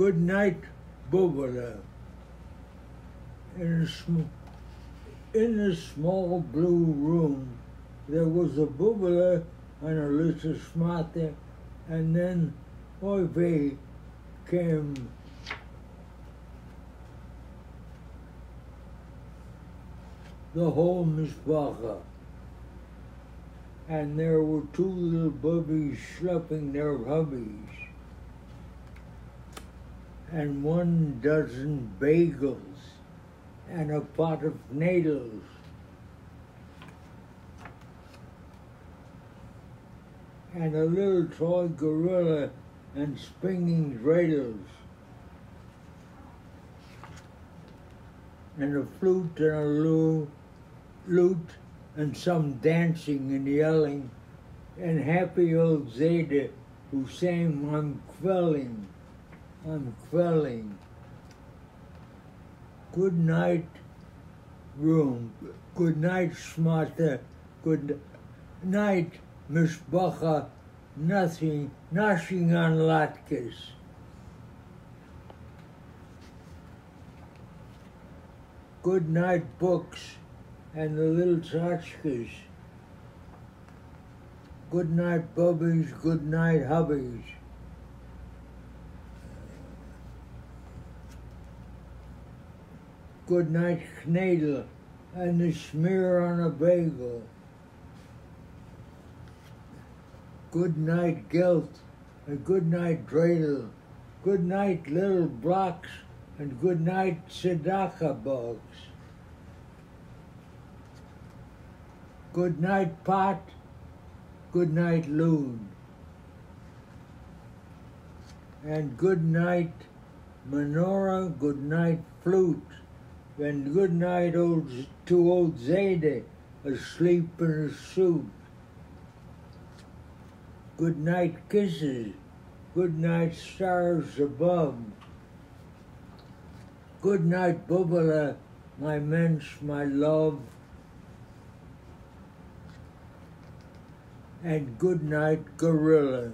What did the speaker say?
Good night, Bubbala. In a, sm- in a small blue room, there was a Bubbala and a little smata, and then Oive came. The whole Mishpacha. And there were two little bubbies schlepping their hubbies and one dozen bagels and a pot of needles. And a little toy gorilla and spinning dreidels. And a flute and a lu- lute and some dancing and yelling. And happy old Zeta who sang I'm kvelling. I'm kvelling. Good night, room. Good night, Smata. Good night, Miss Mishpacha. Nothing, nothing on latkes. Good night, books and the little tchotchkes. Good night, bubbies. Good night, hubbies. Good night knedel and the smear on a bagel. Good night gelt and good night dreidel. Good night little blocks and good night tzedakah bugs. Good night pot, good night loon. And good night menorah, good night flute and good night old to old Zeta asleep in a suit. Good night kisses, good night stars above. Good night Bubbala, my mensch, my love. And good night gorilla.